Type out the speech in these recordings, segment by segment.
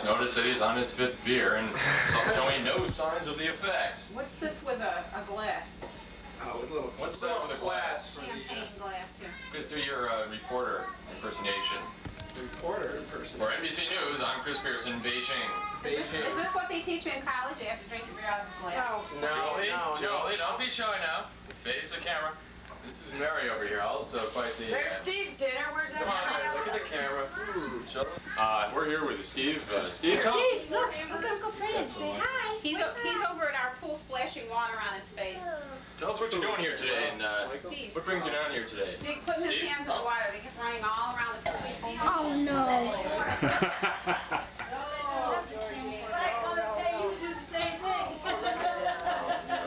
course, notice that he's on his fifth beer and showing no signs of the effects. What's this with a, a glass? Oh, with little. What's that with a glass? for the, Champagne glass here. Chris, do your uh, reporter impersonation. uh, Reporter in person. For NBC News, I'm Chris Pierson, Beijing. Beijing. Is this what they teach you in college? You have to drink your beer out of a glass? No, Jolly, no, no. Jolly, don't be shy now. Face the camera. This is Mary over here, also quite the... There's uh, Steve dinner. Where's Come on, look at the camera. Ooh, show them. Uh, we're here with Steve. Uh, Steve, tell us... Steve, look, look, Uncle Fred, say hi. He's, o- he's over at our pool splashing water on his face. Tell us what you're doing here today, and uh, Steve, what brings you down here today. Dick putting his Steve? hands in the water. They kept running all around the pool. Oh, no.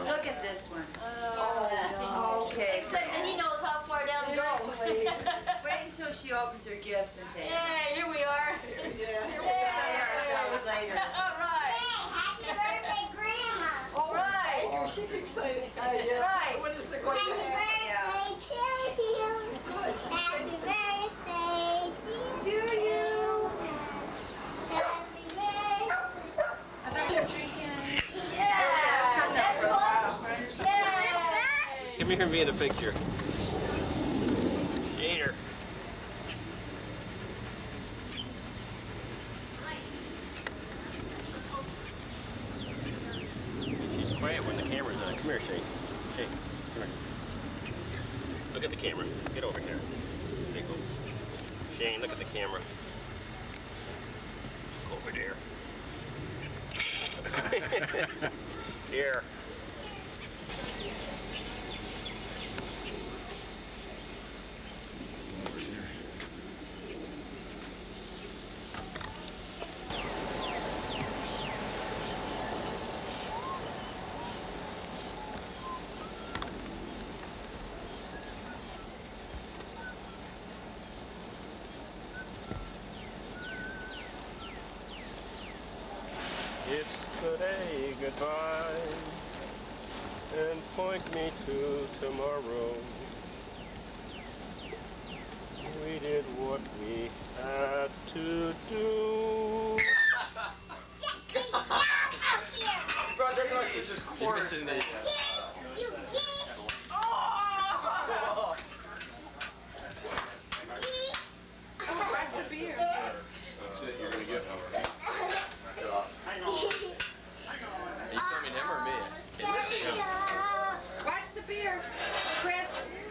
Look at this one. Okay, Except, and he knows how far down to go. wait until she opens her gifts and takes. Yeah, here we are. Hours later. All right, happy birthday, Grandma. all right. Oh, she's excited. Right. What is the Happy question? birthday to you. Happy birthday to you. Happy birthday. Yeah, that's fun. And be in the picture. Gator. She's quiet when the camera's on. Come here, Shane. Shane, come here. Look at the camera. Get over here. Go. Shane, look at the camera. Over there. here. It's today goodbye and point me to tomorrow. We did what we had to do. Bro, that noise is just You're chorus. missing the... Uh, You get Where's the beer? you're gonna get over. Are you filming him or me? Hey, listen. Watch the beer. Chris.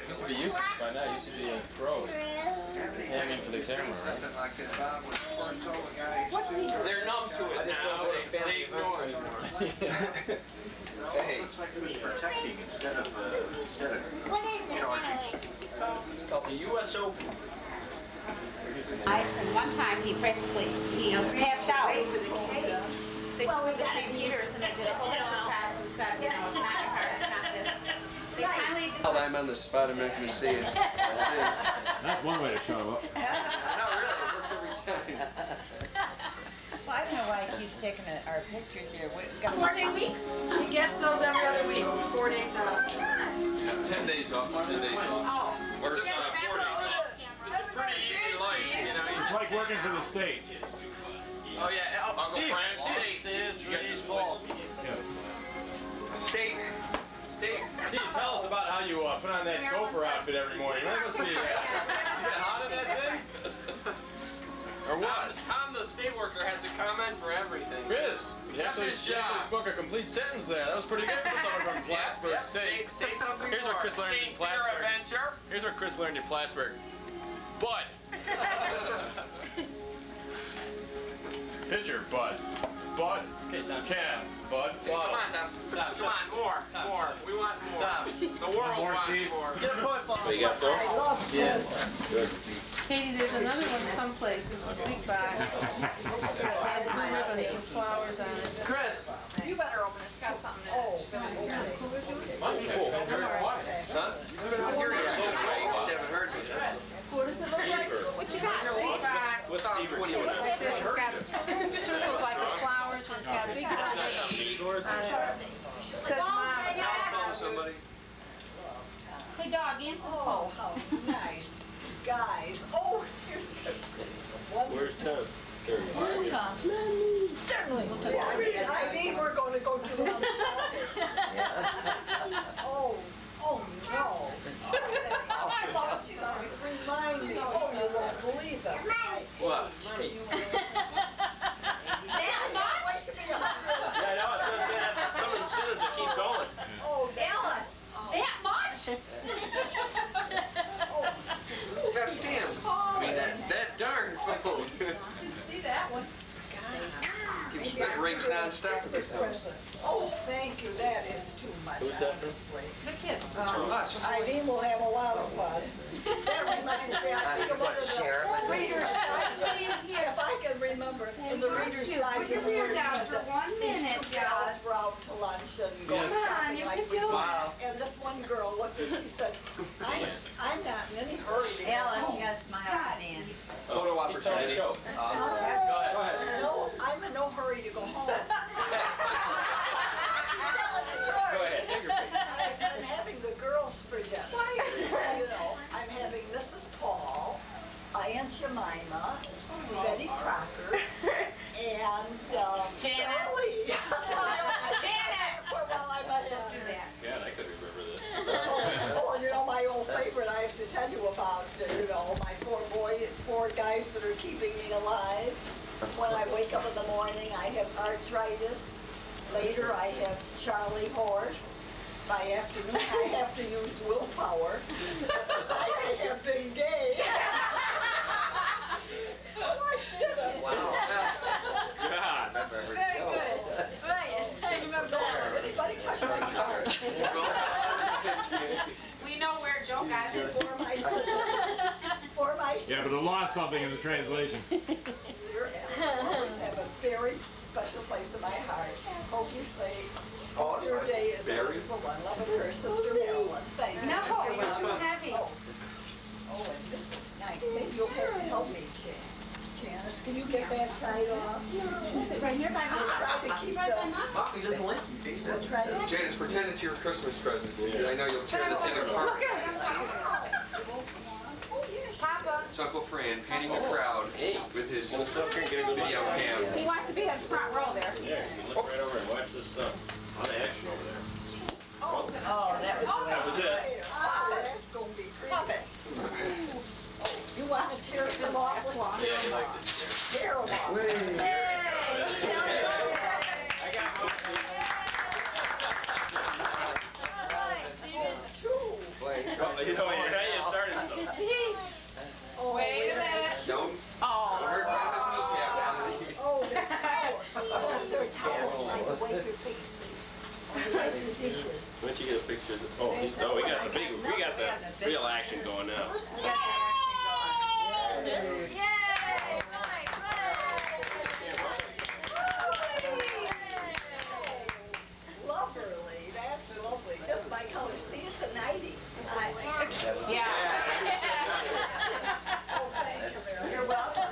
Used to be used by now. Used to be a pro. Hanging for the camera, right? Something like this, Bob, when you first told the guy. What's he doing? They're numb to it now. They, they ignore it. Hey, What is it? it's called the US Open. Ives, and one time he practically, he passed out. Wait for the cake. They to St. Peter's and they did a whole bunch of tests and said, you know, it's not your heart, it's not this. They finally just. Well, I'm on the spot and making me see it. That's one way to show up. No, really, it works every time. Well, I don't know why he keeps taking a- our pictures here. What- got- Four day week? He gets those every other week, four days out. Ten days off, ten days off. Oh. Works on uh, four days off. Pretty easy life, you know. It's like working for the state. Oh, yeah. Oh, Uncle Steve, Frank, Steve, Did you get this ball? Steve, Steve. Steve, tell us about how you uh, put on that gopher outfit every morning. That must be, uh, did you get hot in that thing? Or what? Tom, the state worker, has a comment for everything. Chris, you Except actually, his you actually spoke a complete sentence there. That was pretty good for someone from Plattsburgh Yeah, State. Say, say something Here's what more. Chris learned in St. Peter Plattsburgh. Adventure. Here's what Chris learned in Plattsburgh. Bud. Pitcher, Bud. Bud. Can. Bud. Come Bottle. on, Tom. Come on, more, more. We want more. The world more, wants Steve? more. What you got, Phil? Yeah. Good. Katie, there's another one someplace, it's a big box. Has blue ribbon with flowers on it. Chris. You better open it, it's got something in it. Oh. Mine's cool. Very quiet. Huh? You been on here yet? I just haven't heard you. What does it look like? What you got? Big box. What's Steve, what do you want? Like this, it's got circles like with flowers and it's got big blue ribbon on it. Says mom. Call somebody. Hey dog, answer the oh, phone. Nice. Guys, oh, here's. Where's Tom? There you are. Where's Tom? Certainly. Jerry and Eileen, we're gonna go to the shopping. Oh, oh no. Oh, I thought you would remind me. Oh, you won't believe it. I What? ate you. That much? Wait to be a hundred. Yeah, I know, I was gonna say, that's some incentive to keep going. Oh, Alice, that much? God damn. I mean, that, that darn phone. See that one? Keeps it rings nonstop in this house. Oh, thank you, that is too much, Who's that for? honestly. The kids. It's for us. Eileen will have a lot of fun. That reminds me, I think of one of the Reader's Digest. If I can remember, in the Reader's Put your Digest. beer where down for had one the- these minute, two gals Josh. were out to lunch and Yeah. going Come on, shopping you like can we do do. it. And this one girl looked and she said, I'm, I'm not in any hurry to go Ellen, home. you gotta smile at Dan. Photo He's telling a opportunity. joke. Uh, Awesome. Go ahead. No, I'm in no hurry to go home. Go ahead, take your pick. I- I'm having the girls for dinner. You know, I'm having Mrs. Paul, Aunt Jemima, Betty Crocker, and, um, Janice. Sally. Janet. Well, I'm, uh, Yeah, I could remember this. Oh, and you know, my old favorite I have to tell you about, uh, you know, my four boy, four guys that are keeping me alive. When I wake up in the morning, I have arthritis. Later, I have Charlie horse. By afternoon, I have to use willpower. I have been gay. Oh, I did it. Wow. God. Never heard Very jokes. good. Right, I remember that. Anybody touch my card? We know where Joe got it. For my sister. For my sister. Yeah, but it lost something in the translation. Dear Ellen, always have a very special place in my heart. Hope you say Oh, your day is a Very. wonderful one. Love of her sister Marilyn. Thank you. No, You're you're too welcome. heavy. Oh, oh, and this is nice. Maybe you'll have to help me, Jan- Janice. Can you get that side off? Right here by We'll try to keep the, Mommy doesn't like you, Jason. we'll try to. Janice, pretend it's your Christmas present. I know you'll tear the thing apart. Oh, yes. Papa, It's Uncle Fran painting the oh. crowd with his Wanna sit up here and get a good look? video cam. He wants to be in front row there. Yeah, you can look right over and watch this stuff. On the action over there. Oh, Oh, that was the That was it. Oh, that's gonna be pretty. Oh, You want to tear them off? Let's Yeah, he likes it. tear them off. I got one. Two. Oh, You know, yeah, you started something. Oh, Wait a minute. Don't Oh. hurt Janice's kneecap. Oh, they're towels. Oh, they're towels, like to wipe your face. Or wipe your dishes. Why don't you get a picture? of- Oh, he's, oh, we got the big, we got the real action going now. Lovely, that's lovely, just my color. See, it's a nightie. I- Yeah. Oh, thank you, Mary. You're welcome.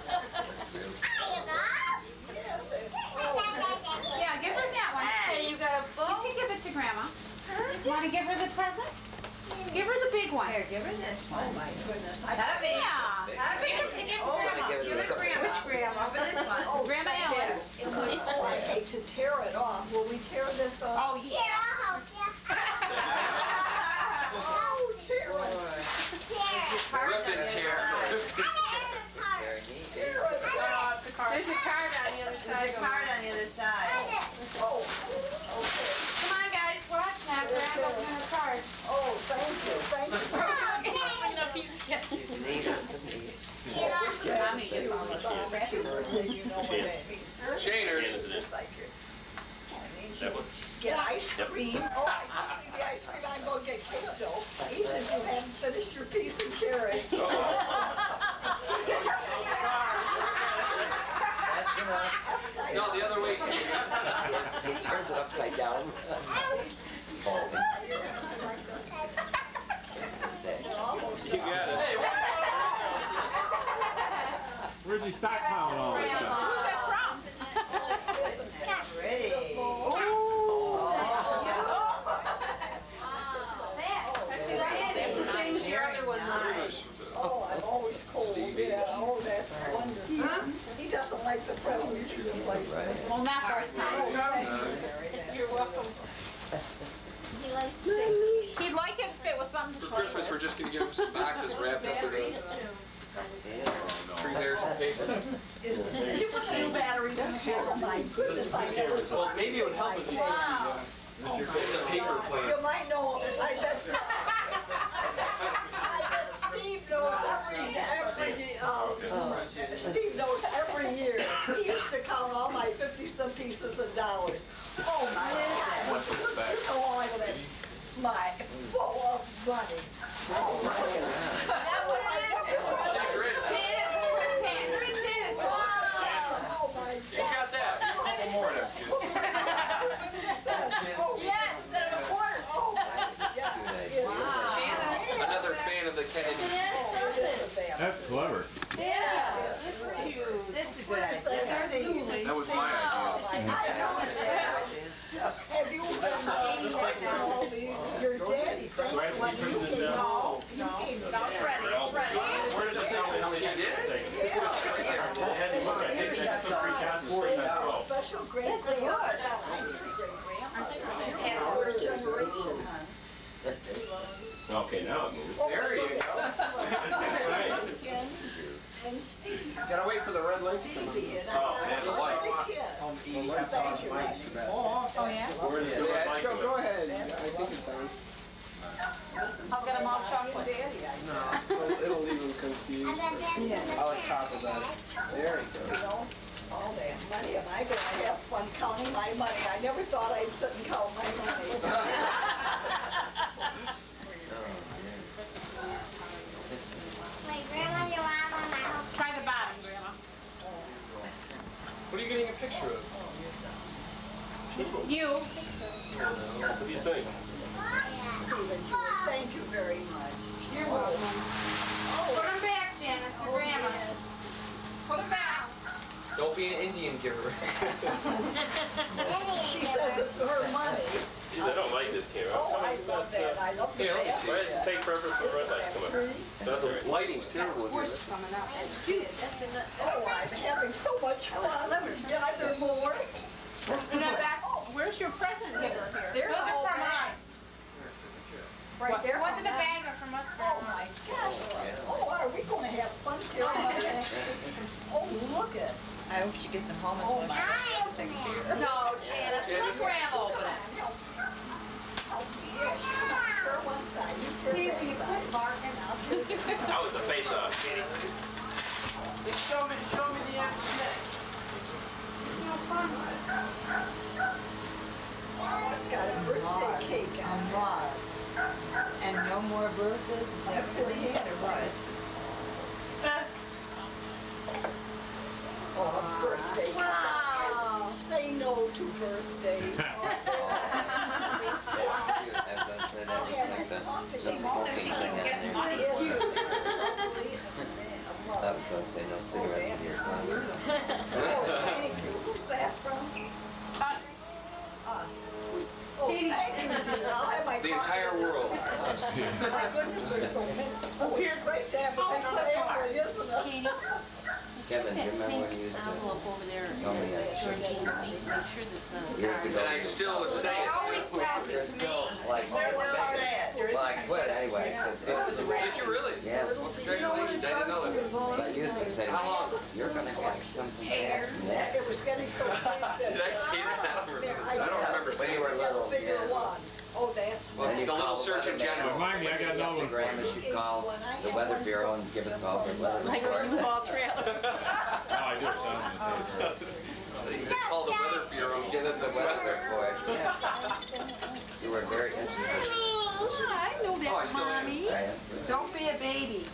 Yes, it's- oh, Yeah, give her that one. Hey, you got a You bow? can give it to Grandma. You want to give her the present? Give her the big one. Here, give her this Oh, one. my goodness. I- Happy. Yeah. Happy. Give it to give it to Oh, Grandma. give it Give to it to Grandma. Which grandma? Give her this one. Oh, Grandma thank you. Alice. It was- Oh, I hate to tear it off. Will we tear this off? Oh, yeah. Oh, tear it. Ripped and tear. Tear it. There's a card on the other There's side. a card on the other side. Oh, okay. Come on, guys, watch now. Grandma open her card. Oh, thank you, thank you. He's neat, isn't he? Mommy gets all the Happy birthday, you know what that means. Shaners. Janice it is. Just like your, I mean, That one? Get ice cream. Oh, I can see the ice cream. I'm gonna get cake though. Even if you haven't finished your piece and carrot. No, the other way, Steve. He turns it upside down. You got it. Hey, Where's he stockpiling all this stuff? Who's that from? Pretty. It's the same as your other one, mine. Oh, I'm always cold. Yeah, oh, that's wonderful. He doesn't like the presents, he just likes right. Well, not both times. You're welcome. He likes to take He'd like it if it was something to For play Christmas, we're with. just gonna give him some boxes wrapped up with batteries uh, too. three layers of paper. Did you put the new batteries in the Oh my goodness, I never saw. Well, maybe it would help if you, Wow. it's a paper plane. You might know, I bet, I bet Steve knows every, every, um, Steve knows every year. He used to count all my fifty cent pieces of dollars. Oh my God. You know all of it. My, full of money. Oh my God. That was my That's right. Oh my You God. got that. A couple more to Oh, yeah, instead of a quarter. Oh my God. Another fan of the Kennedy. That's clever. Yeah, that's cute. That's a good idea. That was my idea. Have you been eating all these, your daddy, thank you, when you came home, you came. It's ready, it's ready. Where does it tell me how many did? Special great grandmother. You're our generation, huh? Okay, now it moves. There you go. Steve, Gotta wait for the red light to come on. Oh, and the was light. a kid. Thank you. Oh, oh, yeah? Yeah, go, go ahead. I think it's on. I'll get them all chocolate. Daddy, I No, it'll, it'll leave him confused. I bet that's in the I like top of that. There you go. you know, all that money, am I gonna have fun counting my money? I never thought I'd sit and count my money. Wait, Grandma, you want one? I Try the bottom, Grandma. What are you getting a picture of? You. What do you think? Thank you very much. You're welcome. Put them back, Janice, to grandma. Put them back. Don't be an Indian giver. She says it's her money. Geez, I don't like this camera. Oh, I love that, uh, I love the Here, let me see. Why does it take forever for the red lights to come up? That's all right. Lighting's terrible here. coming up. Oh, I'm having so much fun. Yeah, there more. No, that's, where's your present giver here? There's Those are all from that. us. Right What- there. What's in the bag are from us, Oh my gosh. Oh, oh, are we gonna have fun here? Oh, look at. I hope she gets them home Oh, as my. well. I open it. No, Janice, let Grandma open it. Turn one side, you turn Steve, that will you side. quit barking? I'll turn the That was the face off, Katie. Show me, show me the after It's no fun. It's got a birthday cake. A lot. And no more birthdays, is that what we had or? Oh, a birthday. Wow. Say no to birthdays. She won't if she keeps getting money. I was gonna say no cigarettes in here. Oh, thank you. Who's that from? Us. Us. Oh, thank you, dear. I'll have my The coffee. entire world. My goodness, there's so many. Oh, it's great to have a big family, isn't it? Katie, Kevin, do you remember when you used to envelope over there. tell me that Georgine's meat, make sure that's not. years ago? And I still would say They it. always tell You're it to still me. like, Where's well, our dad? I quit anyway, so it's good. Did you really? Yeah, Congratulations, I didn't know that. but you used to say, How long? you're gonna have something bad in that. It was getting so big that. Did I say that? I don't remember. I don't remember When saying you were that. little, Bigger yeah. one. Oh, that's. Well, Then the you little call Surgeon weatherman. General. Remind me, I got another one for you. you call the weather bureau and give us all the weather Like a report. U-Haul trailer. Oh, I do, it sounds like So you could call the Weather Bureau. You give us the weather report, yeah. You were very interested. I know Oh, I still am. mommy. I am. Don't be a baby.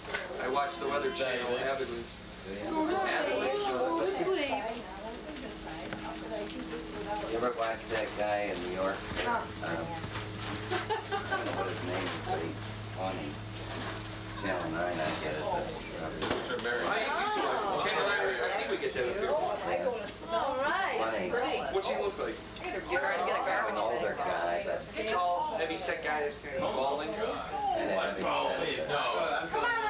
I watched the Weather Channel avidly. Go to sleep. Go to sleep. You ever watch that guy in New York? Um, I don't know what his name is, but he's funny. Channel 9, I get it. but- I used to watch Channel 9, I think we get that up there. Oh, I go to smell. Funny. What's he look like? You're going to get a An garbage older bag. guy, but, Tall, heavy set guy that's kind of balding. and then he Oh, said, please, no.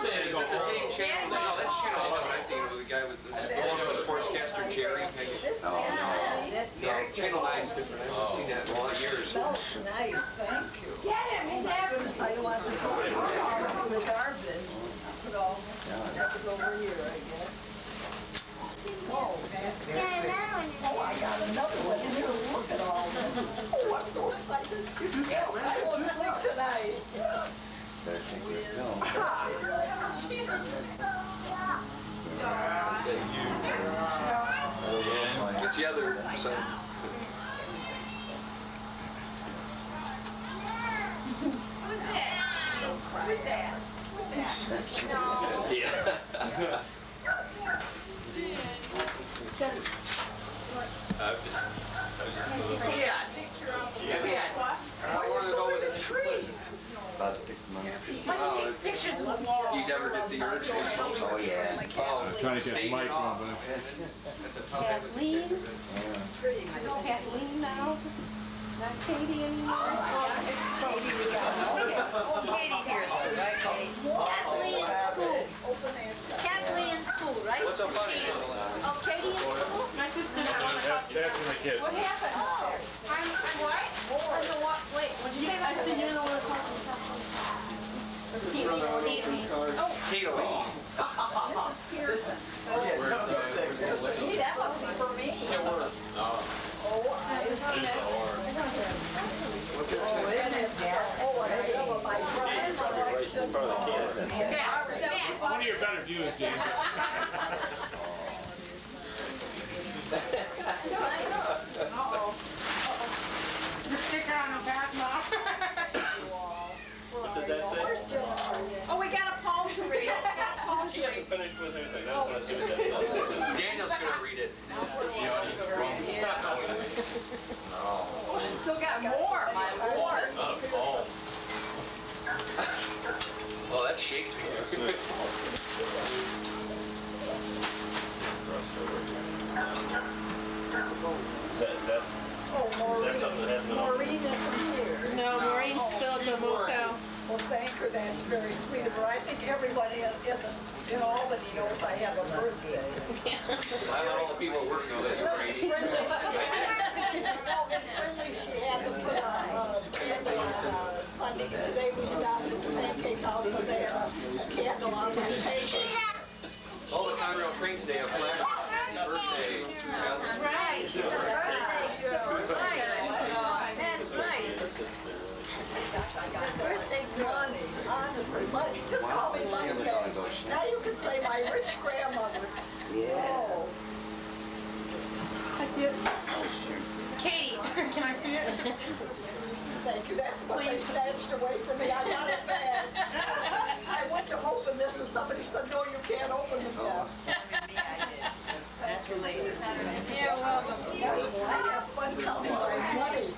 Is it the same channel? No, that's Channel 11. I'm thinking of the guy with the, the sportscaster Jerry. oh, no, That's very Channel Nine's different. I haven't seen that in a lot of years. Smells nice, thank you. Get him, he's there. I don't want to smell it. All the garbage. Put all, that was over here, I guess. Oh, that's very Yeah, good. that one is- Oh, I got another one in here. Look at all this. Oh, I'm so excited. I won't sleep tonight. Better take your film. It's the other side. Who's that? Who's that? Yeah. I've just, I've just. Yeah. Yeah. I wanted to know was it trees? About six months. Oh, Takes pictures of the Do wall. you ever get the urge to smoke? Oh, yeah. Oh, I'm trying to get Mike on, but That's that's a tough habit to Kathleen? kick, isn't it? Kathleen now? Not Katie anymore? Oh, oh, Katie here, though, right, Kate? Kathleen in school. Open it. Kathleen in school, right? What's so funny? Oh, Katie in school? My sister. that's, that's my kid. What happened? Oh, I'm, I'm what? On the what, wait, what did you say? I said, you know what I'm talking about. Oh. Kaylee. Gee, that must be for me. Oh, I. What's it say? isn't it? I love my friends. in front of the camera. One of your better views, James. Uh-oh. The sticker on the back, Mom. What does that say? Oh, we got a poem to read. We got a poem She to read. hasn't finished with her thing. I just want to see what that says. Daniel's gonna read it. Oh, she's still got more, my lord. Not a poem. Oh, that's Shakespeare. Is that, is that, Oh, is that something that hasn't Maureen, been? Maureen isn't here. No, Maureen's oh, still at the motel. Well, thank her, that's very sweet of her. I think everybody in, in the, in Albany knows I have a birthday. I let all the people at work know that you're Brady. Friendly, friendly, she had to put on, uh, friendly on, uh, Sunday. Today we stopped at the pancake house, but they had a candle on the table. All the Conrail trains today are flash. Happy birthday. Alice. Right, it's her birthday. It's her birthday. That's right. Birthday girl. Money, honestly, money, just call me money. Now you can say my rich grandmother. Yes. Oh, I see it. Katie, can I see it? Thank you, that's what they snatched away from me, I got it bad. I went to open this and somebody said, no, you can't open the. You're welcome. I have fun money.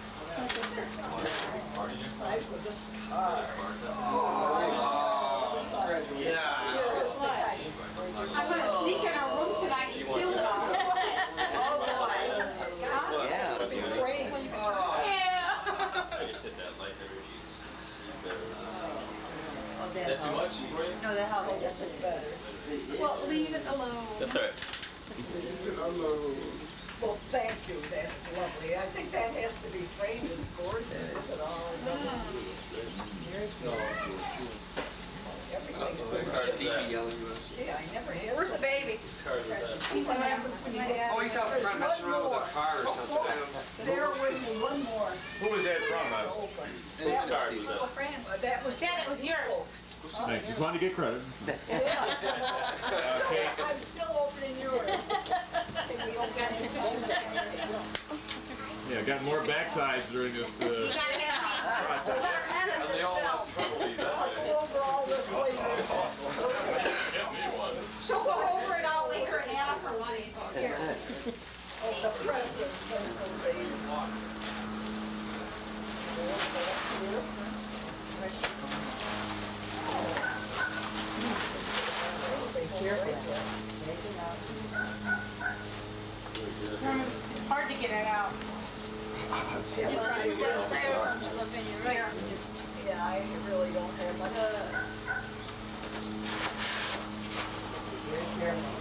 I'm gonna sneak in her room tonight and steal it all. Oh, boy. Yeah. It'll be great. Yeah. I just hit that light there. She's, she's better. Oh, Is that too much for you? No, that helps. This better. Well, leave it alone. That's all right. Well, thank you, that's lovely. I think that has to be framed, it's gorgeous, look at all Everything's Stevie yelling at us. Gee, I never had. Where's the baby? Card. What happens when you have? Oh, he's out front messing around with a car or something. Bear with me, one more. Who was that from? uh? Open. Whose card was that? Uh, That was. Dad, it was yours. Thanks, just wanted to get credit. Yeah. I'm still opening yours. Can we open? Yeah, got more backsides during this, You uh, gotta have process. And they all have trouble with that. I'll go over all this later. Get me one. She'll go over and I'll leave her and Anna for money. Here. Oh, the president, president, baby. It's hard to get it out. Yeah, but I- styrofoam stuff in your right. Yeah, I really don't have much. Oh,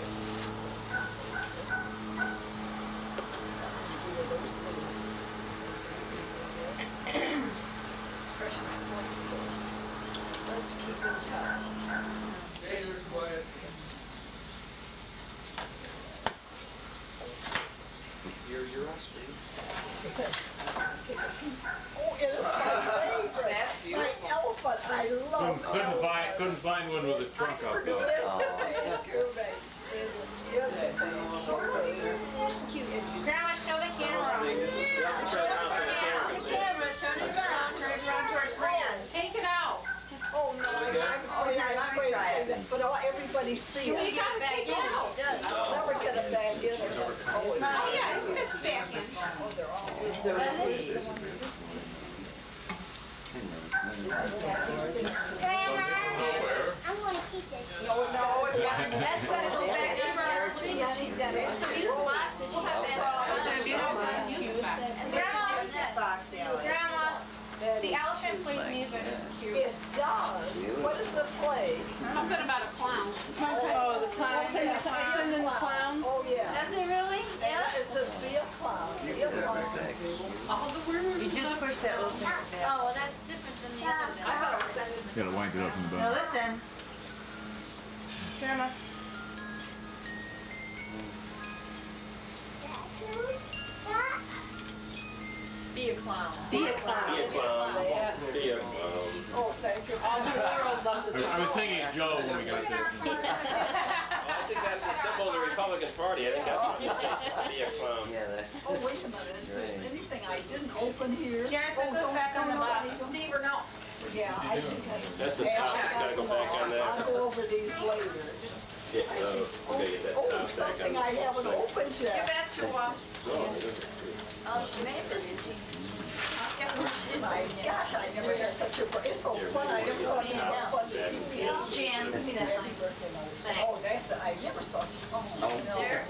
gosh, I never had such a, it's so fun, I never thought it was so fun to see it. Jan, give me that Happy birthday, Mother. Thanks. Oh, that's, I never saw, oh, no. There.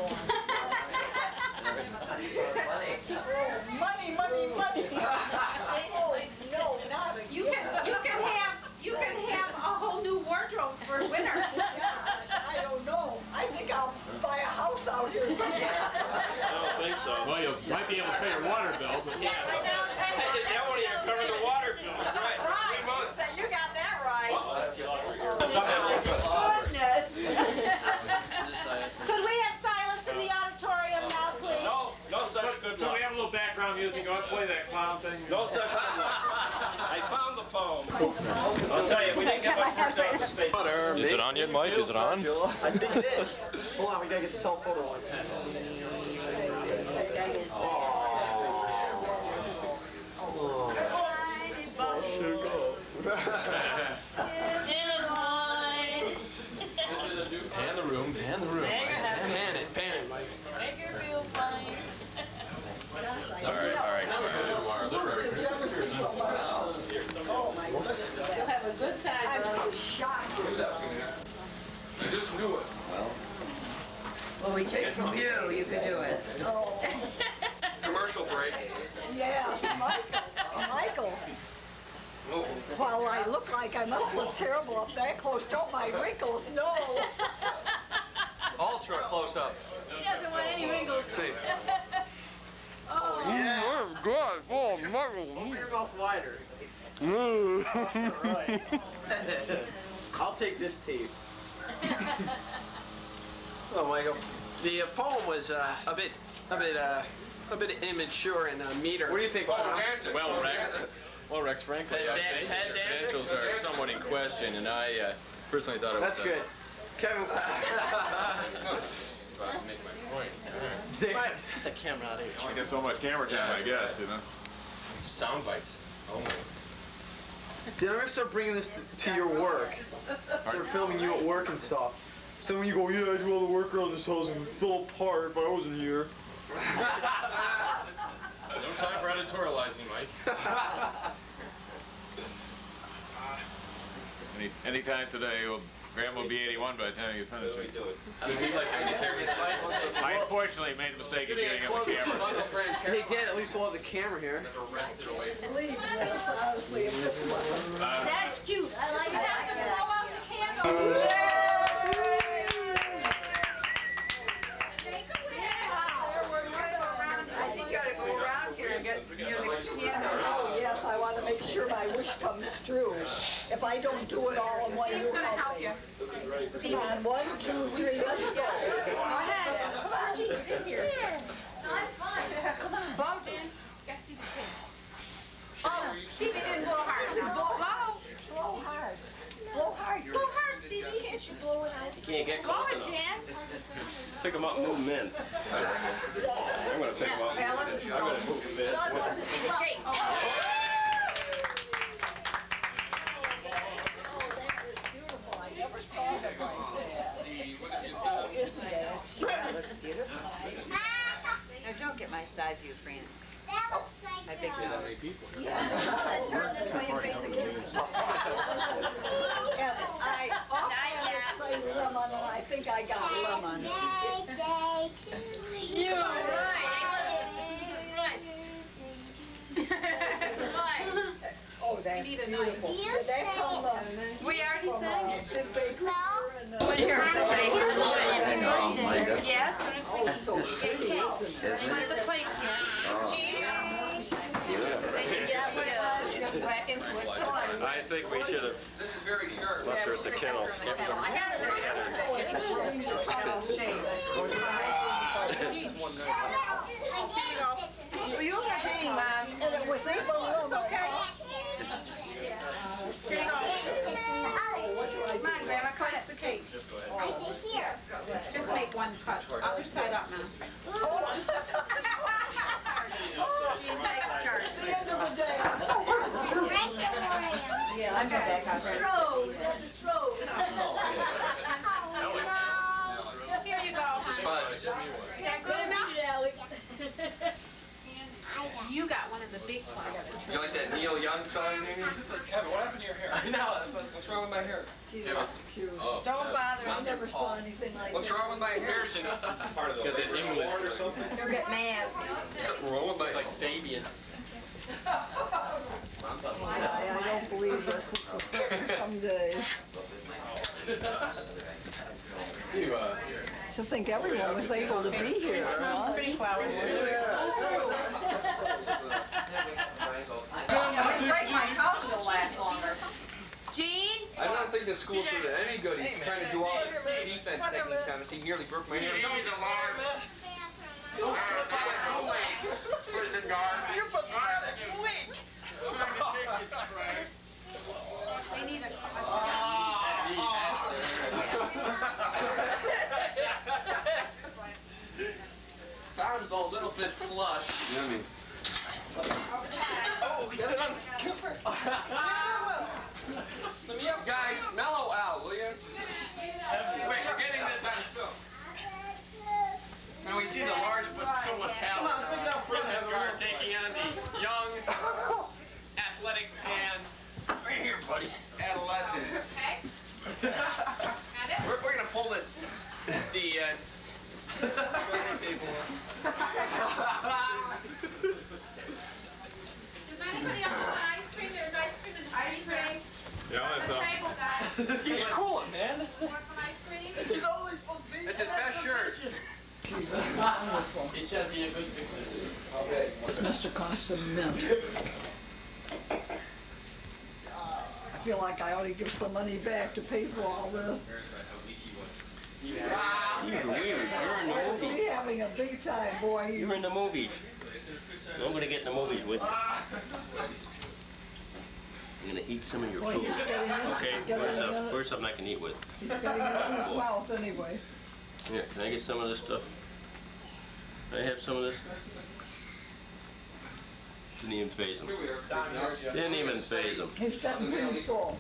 Play that clown thing. No such good. I found the phone. I'll tell you, we didn't get much work done on the state. Is it on yet, Mike? Is it on? I think it is. Hold on, we gotta get the telephoto on. We take from you, you could do it. Oh, Commercial break. yes, Michael, Michael. While I look like I must look terrible up that close, don't my wrinkles, no. Ultra close up. She doesn't want any wrinkles. See. Open your mouth wider. Right. I'll take this tape. Hello, Michael. The uh, poem was uh, a bit, a bit, uh, a bit immature in uh, meter. What do you think, Paul? Well, Rex, well, Rex, frankly, I Ped- think ped- your credentials are somewhat in question, and I uh, personally thought it was. That's uh, good. Kevin, Just about to make my point. Dave, get the camera out of here. Only get so much camera time, I guess, you know. Sound bites. Oh my. Did I ever start bringing this to, to your work? Start filming you at work and stuff. So when you go, yeah, I do all the work around this house and fall apart if I wasn't here. No time for editorializing, Mike. Any, anytime today, well, Grandma will be 81 by the time you finish it. Does he like I unfortunately made the mistake of getting on the camera. Hey, Dad, at least we'll have the camera here. Arrested away from Believe this, honestly, if this was uh, That's cute. I like You have to that. blow out the candle. do it all. Steve's going to help you. Steve. On one, two, three, let's go. Go ahead. Come on. Geez, in here. Yeah. No, I'm fine. Come on. Bowden. Got to see the kid. Oh, Stevie didn't blow hard. Blow. Blow hard. Blow hard. Blow hard, Steve. Can't you blow it on? You can't get close Blow it, Jan. Pick them up, move them in. beautiful. Did that come, uh, We already from, sang it. Big Baker and, When you're I know. Yeah, as soon as we Oh, so pretty, isn't it? Isn't put it? the plates in. Oh, beautiful. They can get rid of it. Just back into it. I think we should have This is very sharp. left her at the kennel. I got it. Well, you have Jane, Mom. And it was even one cut. Other side up, Mom. The end of the day. Yeah, I'm back on. That's a Strohs. Here you go. honey. Is that good enough? Alex. You got one of the big ones. You like that Neil Young song, maybe? Kevin, what happened to your hair? I know, that's what, what's wrong with my hair? Gee, that's cute. Oh. Don't bother. I never saw anything like that. What's wrong with my hair? Part of the English or something. You'll get mad. Something wrong with my, like Fabian. I, I don't believe this is the someday. See, uh, To think everyone was able to be here, huh? Pretty flowers. If we break my couch, it'll last longer. Jean? I don't think the school did it any good. He's trying to do all this defense techniques on us. He nearly broke my hair. don't slip out of the lanes, prison guard. You're pathetic, weak. They need a. Fountain's a little bit flush. Oh, get it on Let me up, guys. Mellow out, will you? Wait, we're getting this on film. Now we see the large but somewhat pallid prison guard taking on the young, athletic tan, right here, buddy, adolescent. Okay. We're, we're gonna pull it, the, uh, table. Does anybody else want ice cream? There's ice cream in the Ice freezer. cream. Yeah, On the table, guys. Keep it cooling, man. This is, Want some ice cream? it's his, it's his best shirt. He said be a good thing. What's Mr. Costa mint? I feel like I ought to give some money back to pay for all this. You're in. You're in the movies. We having a big time, boy. You're in the movies. I'm gonna get in the movies with you. I'm gonna eat some of your Boy, food. he's getting it. Okay, Getting where's it. up? Where's something I can eat with? He's getting it in his mouth anyway. Here, can I get some of this stuff? Can I have some of this? Didn't even phase him. Didn't even phase him. He's getting pretty full.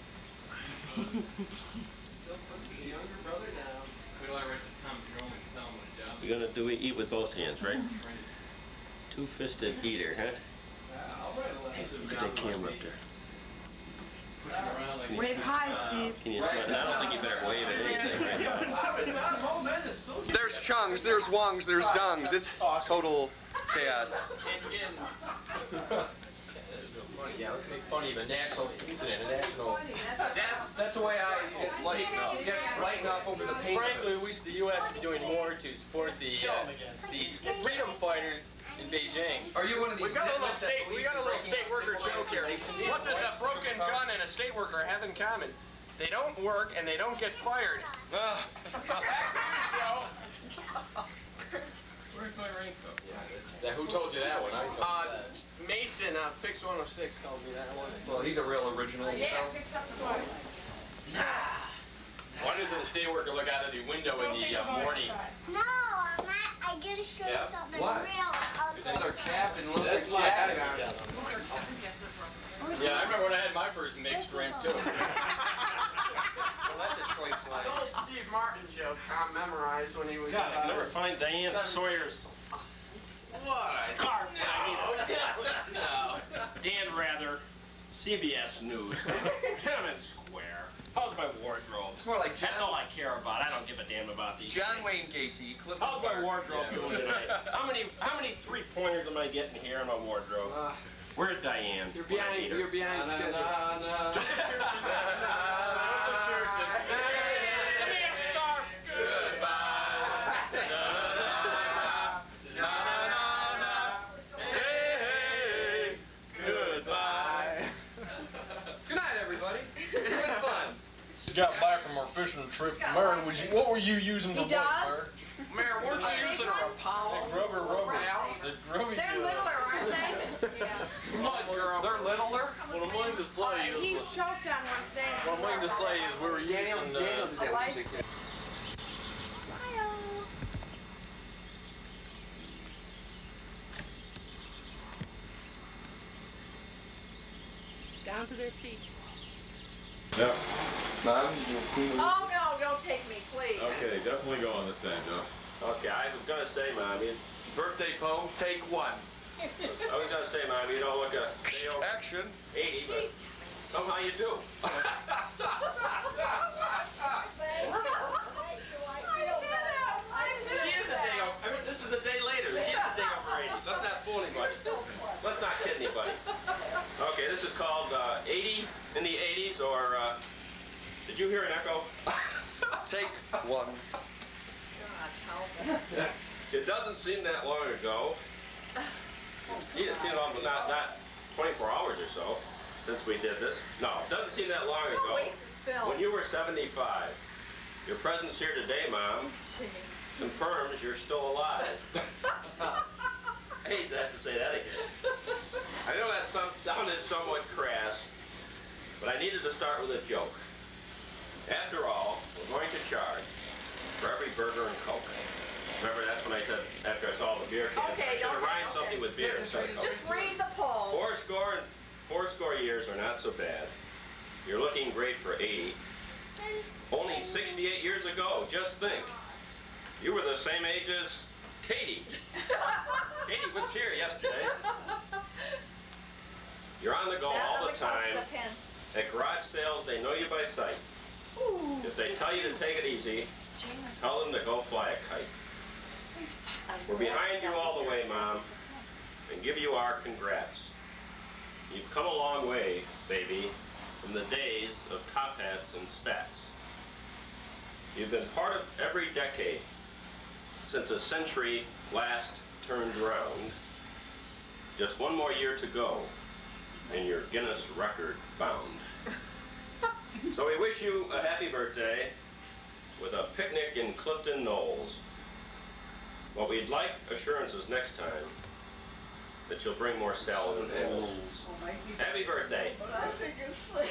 You're gonna do we eat with both hands, right? Two-fisted eater, huh? Look at that camera up there. Wave high, Steve. Can you, I don't think you better wave at anything right now. There's chungs, there's wongs, there's dungs. It's total chaos. Yeah, let's make fun of a national incident, a national. That, that's the way I get lighten up, get lighten up over the paint. Frankly, we, the U.S. should be doing more to support the uh, the freedom fighters in Beijing. Are you one of these? We got a little state. We got a little state worker civil joke here. What does a broken gun and a state worker have in common? They don't work and they don't get fired. Ugh. Where's my raincoat? Now, who told you that one? I told Uh, you that. Mason, uh, Fix 106 told me that one. Well, he's a real original. Yeah, fix up the voice. Why doesn't a state worker look out of the window in the uh, morning? No, gonna show you Yeah. something What? real ugly. Leather cap and leather That's my jacket. attitude. Yeah, I remember when I had my first mixed drink too. Well, that's a choice The line. old Steve Martin joke Tom memorized when he was God, I about can never find Diane Seven- Sawyer's What? scarf. No, no. Dan Rather, CBS News, Tiananmen Square. How's my wardrobe? It's more like John, That's all I care about. I don't give a damn about these. John things. Wayne Gacy, Cliff How's my wardrobe doing tonight? How many how many three pointers am I getting here in my wardrobe? Uh, Where's Diane? you're behind. need? You're behind Na, schedule. Trip. Mary, was you, what were you using He to does? Mary? Mary, weren't you using one? a power? The grubber rubber. The grubby. They're littler, aren't they? They're littler? What I'm willing to say He is, choked on one today. what I'm willing to say is we were Daniel, using, Daniel uh, did that Elias- Down to their feet. Yeah. Mom, you clean Oh, no, don't take me, please. Okay, definitely go on this time, Joe. Okay, I was gonna say, Mom, you, birthday poem, take one. I was gonna say, Mom, you don't look a day over Action. 80, but somehow you do. She is a day over, I mean, this is a day later. She is a day over 80. Let's not fool anybody. Let's not kid anybody. Okay, this is called uh, 80 in the 80s, or uh, did you hear an echo? Take one. God, how bad? It doesn't seem that long ago. Gee, it seemed not, not 24 hours or so since we did this. No, it doesn't seem that long ago. When you were 75, your presence here today, Mom, confirms you're still alive. I hate to have to say that again. I know that some, sounded somewhat crass, but I needed to start with a joke. After all, we're going to charge for every burger and Coke. Remember, that's when I said, after I saw the beer can, I Okay, should have rhymed okay. something with beer Coke. Just read the poll. Four score four score years are not so bad. You're looking great for 80. Only 68 years ago, just think. You were the same age as Katie. Katie was here yesterday. You're on the go all the time. The At garage sales, they know you by sight. If they tell you to take it easy, tell them to go fly a kite. We're behind you all the way, Mom, and give you our congrats. You've come a long way, baby, from the days of top hats and spats. You've been part of every decade since a century last turned round. Just one more year to go, and you're Guinness record bound. So we wish you a happy birthday with a picnic in Clifton Knolls. What we'd like assurances next time that you'll bring more salad and bowls. Happy birthday. I think it's like,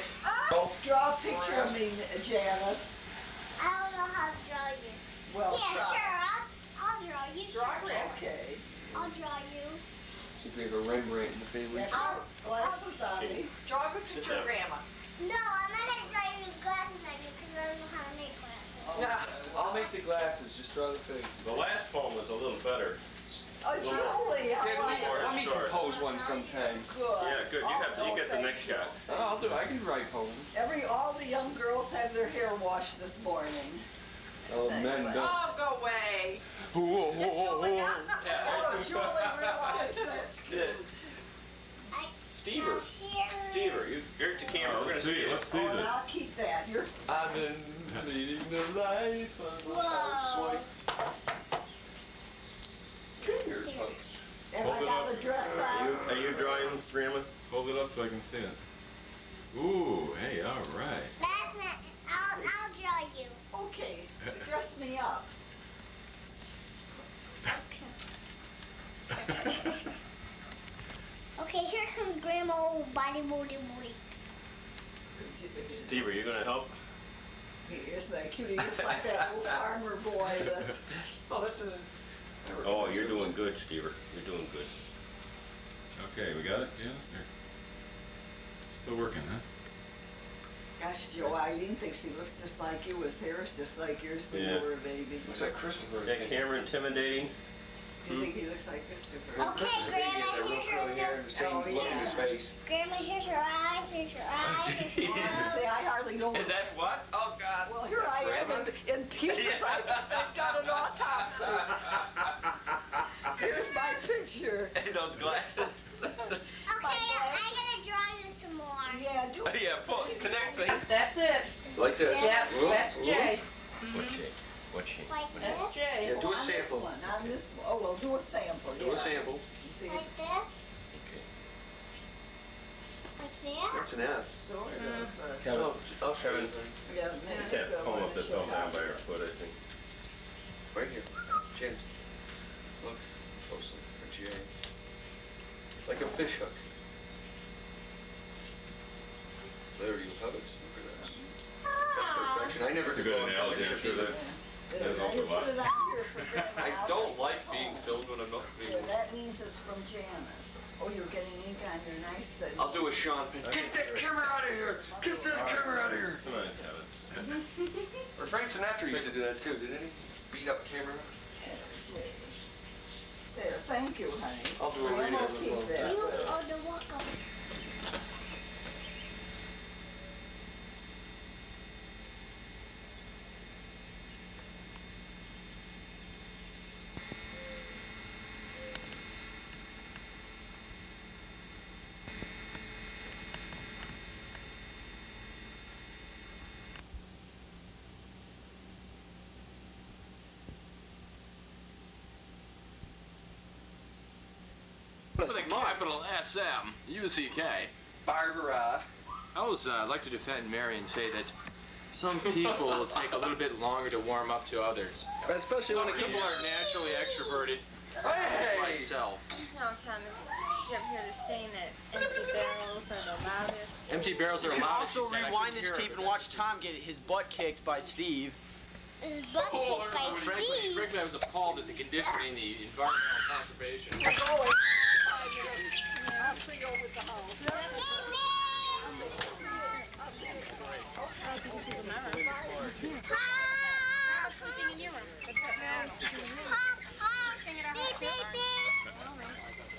oh, draw a picture of me, Janice. I don't know how to draw you. Well, yeah, draw. sure. I'll, I'll draw you. Draw sure. okay. I'll draw you. See if we have a Rembrandt in the family. I'll, Glasses on me. Draw a picture of Grandma. No, I'm not gonna draw you glasses on you because I don't know how to make glasses. I'll make the glasses, just draw the face. The last poem was a little better. Oh, truly, I Okay, let me, let me compose one sometime. Good. Yeah, good. You have you get the next shot. Oh, I'll do it. I can write poems. Every, all the young girls have their hair washed this morning. Oh, men don't. Oh, go away. Whoa, whoa, whoa, whoa. Oh, Julie realized that's Yeah. Stever, Stever, you, you're at the camera. We're gonna see you. Let's see Oh, this. I'll keep that. You're, I've been leading the life of a housewife. Finger hooks. and I Hold it got up. a dress Are you, are you drawing, Grandma? Hold it up so I can see it. Ooh, hey, all right. That's not. I'll, I'll draw you. Okay, dress me up. Okay, here comes Grandma old body booty booty. Stever, you gonna help? He isn't that cute? He looks like that old farmer boy. that- Oh, that's a Oh, you're doing good, Stever. You're doing good. Okay, we got it, Janice? There. Still working, huh? Gosh, Joe, Eileen thinks he looks just like you. His hair's just like yours when Yeah. you were a baby. Looks like Christopher. Is that camera intimidating? Do you think he looks like Christopher? Okay, Christopher's baby had that real curly hair and the same Oh, look in his face. Grandma, here's your eyes, here's your eyes, here's your eyes. See, I hardly know. Is that what? Oh, God. Well, here I am in, in pieces. I, I've done an autopsy. Here's my picture. Hey, those glasses. Okay, I'm gonna draw you some more. Yeah, do oh, yeah, pull, connect thing. That's it. Like this. Yep, Ooh, that's ooh. Jay. What shape? Like That's this, Jay. Yeah, do a oh, on this sample. one, on this, oh, well, do a sample, Do yeah. a sample. See, like this, Okay. like that. That's an F. sort of, but, Kevin, Oh, I'll show you. yeah, put maybe that go palm in up and the show down by your foot, I think. Right here. Janice. Look closely. A J. Like a fish hook. There you have it. Look at that. That's ah! perfection. I never That's a could good go on analogy, I'm picture sure that, Yeah, There's now also you a lot. on here for I don't like being filmed when I'm not being. Yeah, that means it's from Janice. Oh, you're getting ink on your nice set. I'll do a Sean. Get that camera out of here! Get that camera out of here! come on, Kevin. Or Frank Sinatra used to do that too, didn't he? Beat up camera. There, thank you, honey. I'll do a I'm radio gonna as keep well. that. You are the welcome. With a capital SM, U-C-K. Barbara. I always uh, like to defend Mary and say that some people take a little bit longer to warm up to others. Especially Some when it people are naturally extroverted. Hey! Myself. No, Tom, it's, did you ever hear the saying that empty barrels are the loudest? Empty barrels are You can loud. also rewind this tape and watch Tom get his butt kicked by Steve. His butt kicked by Frankly, Steve. frankly, I was appalled at the conditioning, the environmental conservation. You're going. Five minutes. I'll over the house. Beep, beep, beep.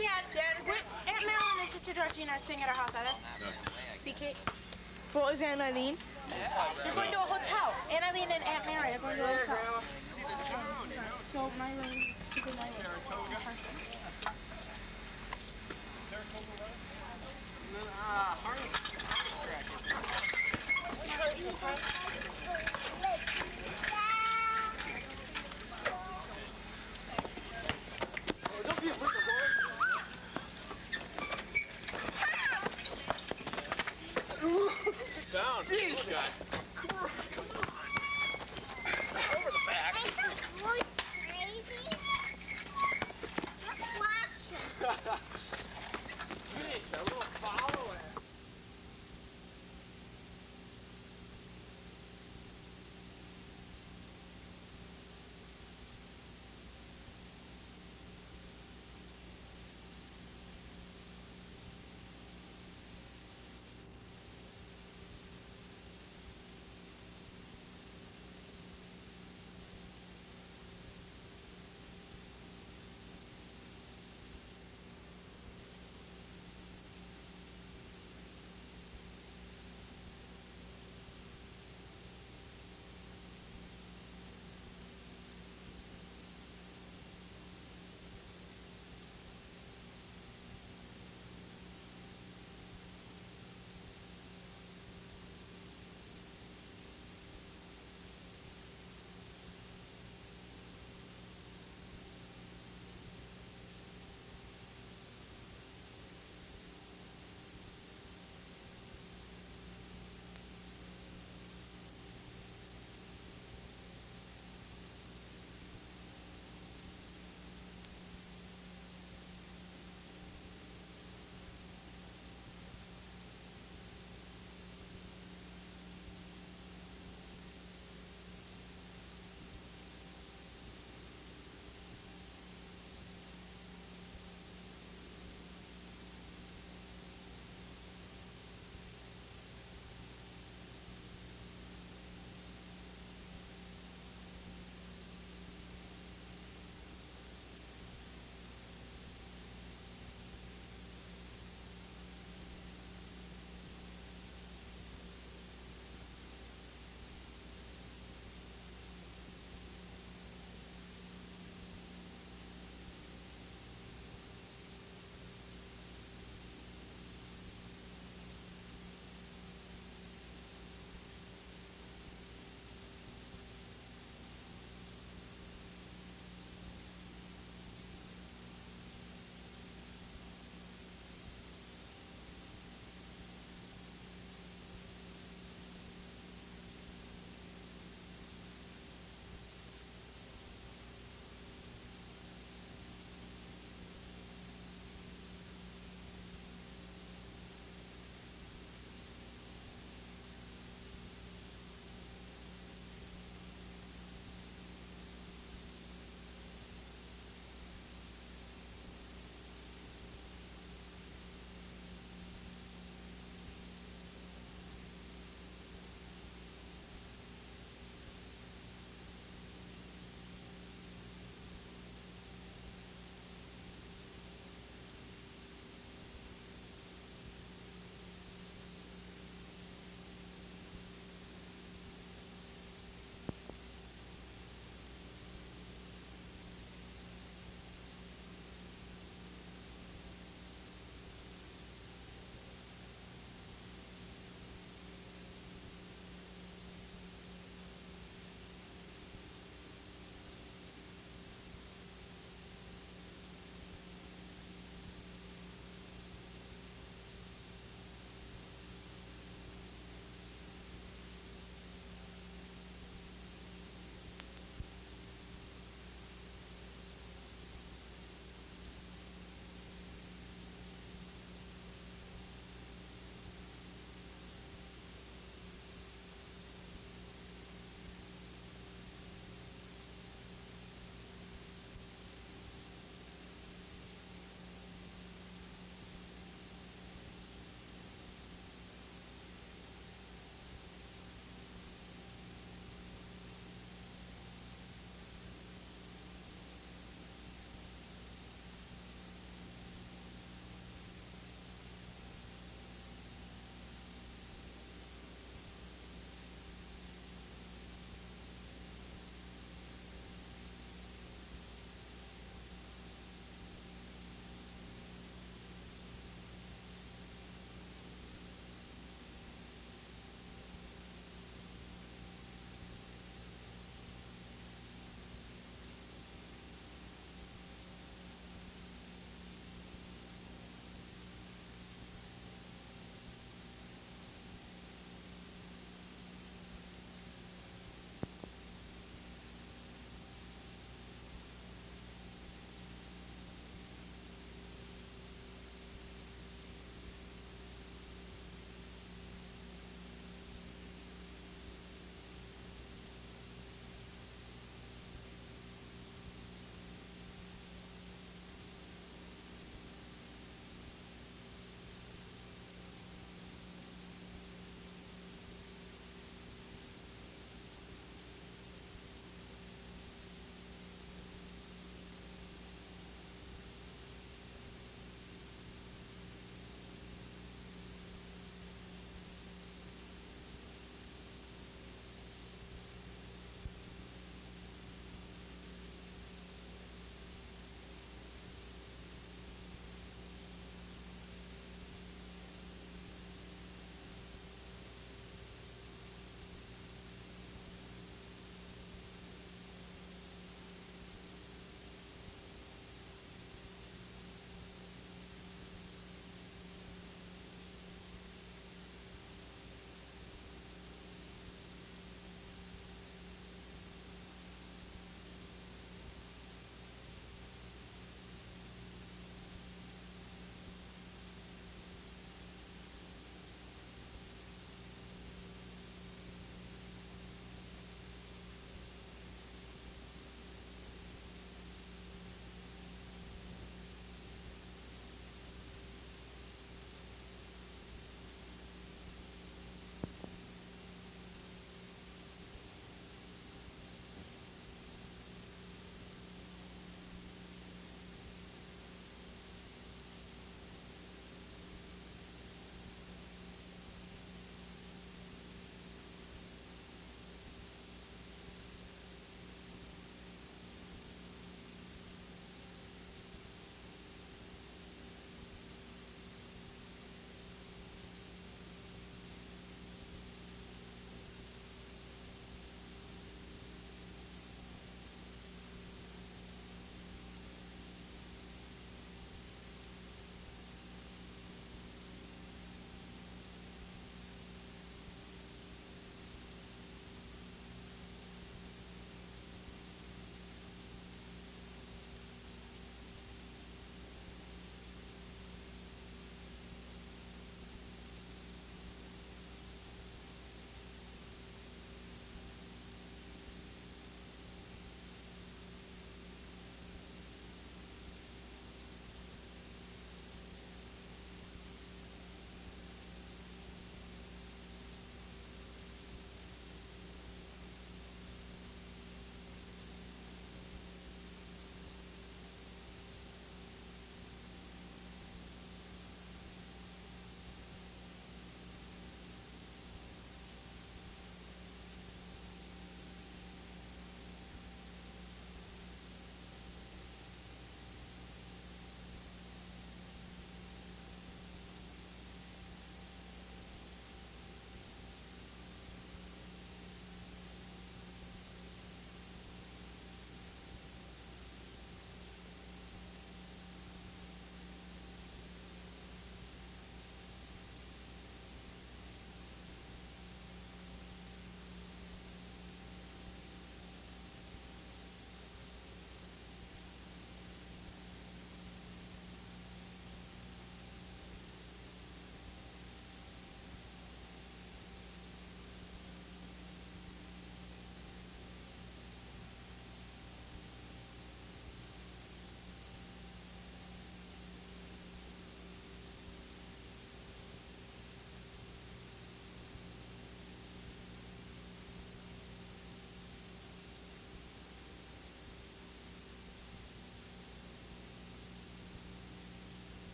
Yeah, Dad, is it Aunt Marilyn and Sister Georgina are staying at our house, are they? CK? Well, is Aunt Eileen? They're going to a hotel. Aunt Eileen and Aunt Mary are going to a hotel. So, Myron, she could Myron. harness, harness track,